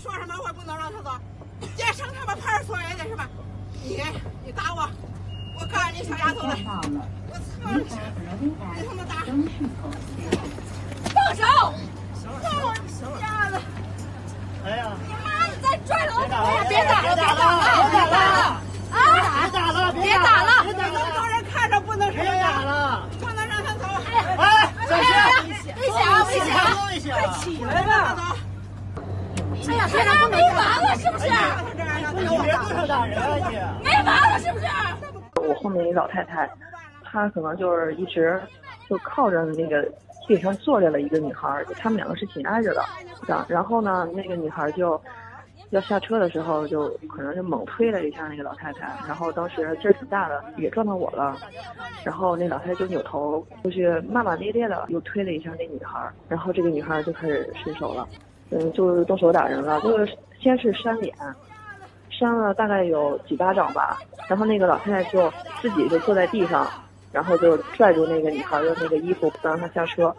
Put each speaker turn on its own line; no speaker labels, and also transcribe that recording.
说什么我也不能让他走，也上他们派出所也得是吧？你你打我，我告诉你小丫头了，我操你！你他妈打！
放手！
放我丫的！
哎呀，
你妈的再拽了我
别打了
别打了，别打了，别打了！啊！
别打了，
别打了
别
么多
了，
人看着不能
别
是
打了！
不能让他走。
哎，小
危
心，
险啊！危险啊！
危险！
起来吧！
哎呀，别打，没完了是不是？
别动手打人啊你！
没完了是不是？
我后面一老太太，她可能就是一直就靠着那个地上坐着的一个女孩儿，就他们两个是紧挨着的。然然后呢，那个女孩就要下车的时候，就可能就猛推了一下那个老太太，然后当时劲儿挺大的，也撞到我了。然后那老太太就扭头就去骂骂咧咧的，又推了一下那女孩，然后这个女孩就开始伸手了，嗯，就是动手打人了，就是先是扇脸。扇了大概有几巴掌吧，然后那个老太太就自己就坐在地上，然后就拽住那个女孩的那个衣服，不让她下车，